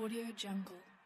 Audio Jungle.